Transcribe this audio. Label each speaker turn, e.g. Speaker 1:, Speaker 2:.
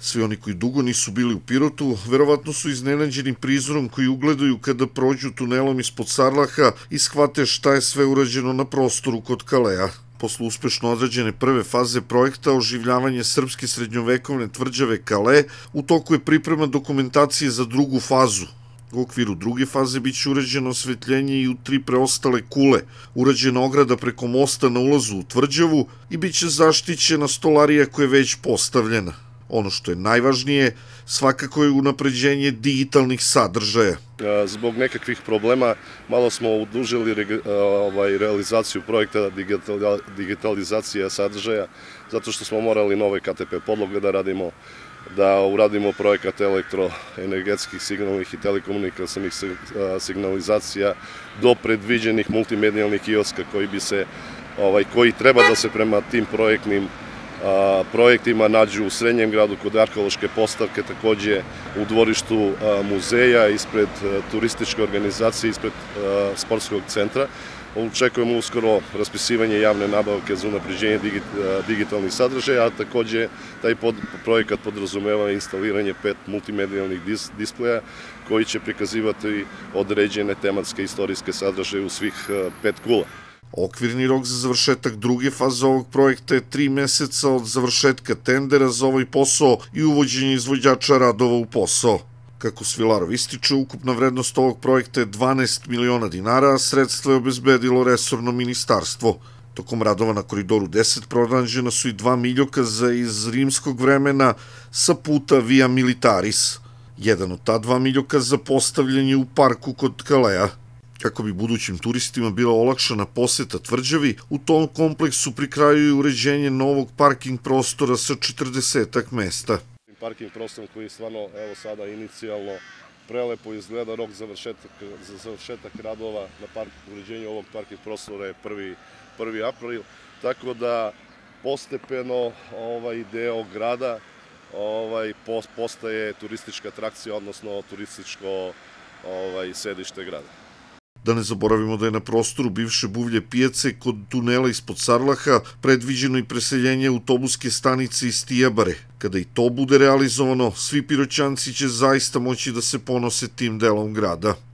Speaker 1: Svi oni koji dugo nisu bili u Pirotu, verovatno su iznenađeni prizorom koji ugledaju kada prođu tunelom ispod Sarlaha i shvate šta je sve urađeno na prostoru kod Kalea. Posle uspešno odrađene prve faze projekta oživljavanje srpske srednjovekovne tvrđave Kale, u toku je priprema dokumentacije za drugu fazu, U okviru druge faze biće urađeno osvetljenje i u tri preostale kule, urađena ograda preko mosta na ulazu u tvrđavu i biće zaštićena stolarija koja je već postavljena. Ono što je najvažnije, svakako je unapređenje digitalnih sadržaja.
Speaker 2: Zbog nekakvih problema malo smo udužili ovaj, realizaciju projekta digitalizacija sadržaja, zato što smo morali nove KTP podloge da radimo, da uradimo projekat elektroenergetskih signalnih i telekomunikacijnih signalizacija do predviđenih multimedijalnih kioska koji bi se ovaj koji treba da se prema tim projektnim projektima nađu u Srednjem gradu kod arheološke postavke, takođe u dvorištu muzeja, ispred a, turističke organizacije, ispred sportskog centra. Očekujemo uskoro raspisivanje javne nabavke za unapređenje digitalnih sadržaja, a takođe taj pod, projekat podrazumeva instaliranje pet multimedijalnih dis, displeja koji će prikazivati određene tematske istorijske sadržaje u svih pet kula.
Speaker 1: Okvirni rok za završetak druge faze ovog projekta je tri meseca od završetka tendera za ovaj posao i uvođenje izvođača radova u posao. Kako Svilarov ističe, ukupna vrednost ovog projekta je 12 miliona dinara, a sredstva je obezbedilo resorno ministarstvo. Tokom radova na koridoru 10 pronađena su i dva miljokaza iz rimskog vremena sa puta Via Militaris. Jedan od ta dva miljokaza postavljen je u parku kod Kaleja. Kako bi budućim turistima bila olakšana poseta tvrđavi, u tom kompleksu pri kraju je uređenje novog parking prostora sa 40 mesta
Speaker 2: parking prostorom koji stvarno, evo sada inicijalno prelepo izgleda rok završetak, za završetak radova na park, uređenju ovog parking prostora je 1. 1. april, tako da postepeno ovaj deo grada ovaj postaje turistička atrakcija, odnosno turističko ovaj sedište grada.
Speaker 1: Da ne zaboravimo da je na prostoru bivše buvlje pijace kod tunela ispod Sarlaha predviđeno i preseljenje autobuske stanice iz Tijabare. Kada i to bude realizovano, svi piroćanci će zaista moći da se ponose tim delom grada.